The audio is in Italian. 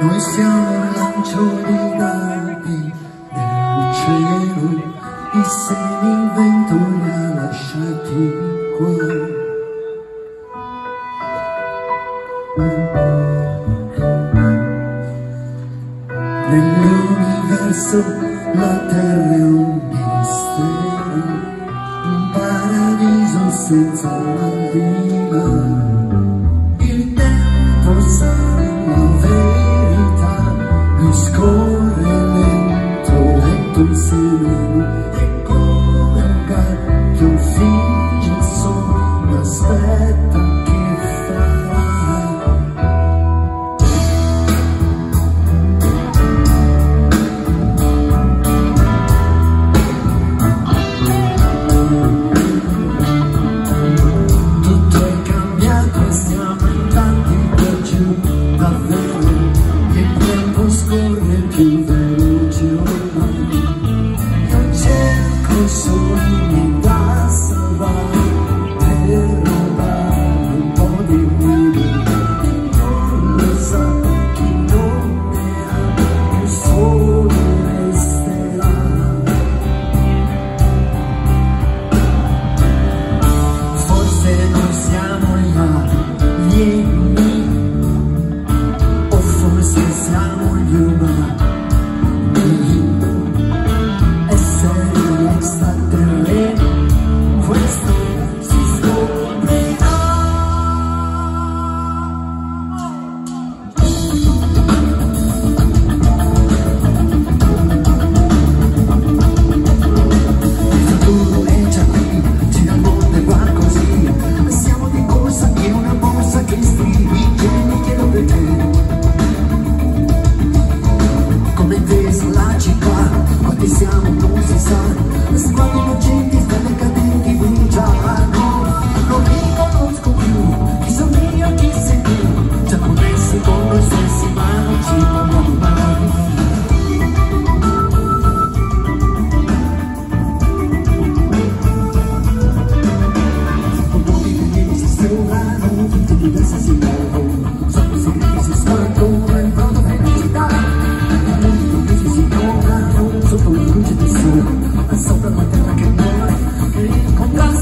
Noi siamo un lancio di dati nel cielo, i semi il vento ha lasciati qua. Nell'universo la terra è un mistero, un paradiso senza vita. Il tempo sa mundo de se levam Só os inimigos cantam lembrando felicidade O mundo se torna um sopro de sol A terra que dói e encontrar